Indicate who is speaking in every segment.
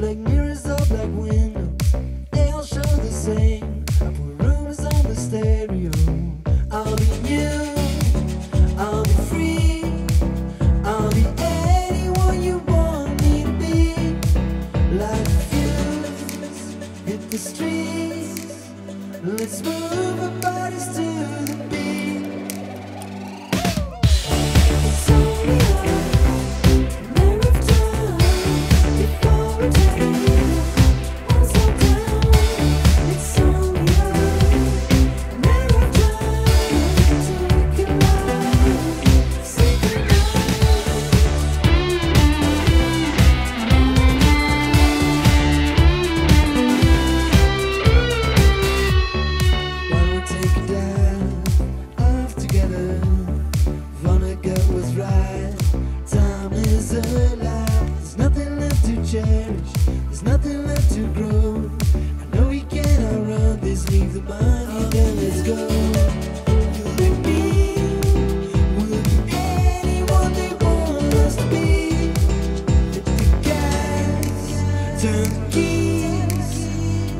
Speaker 1: like mirrors or black windows. They all show the same. I put rumors on the stereo. I'll be new, I'll be free. I'll be anyone you want me to be. Like fuse, hit the streets. Let's move about.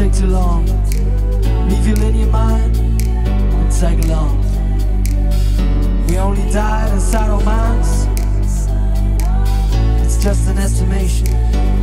Speaker 1: take too long. Leave you in your mind and take long. We only died inside our minds. It's just an estimation.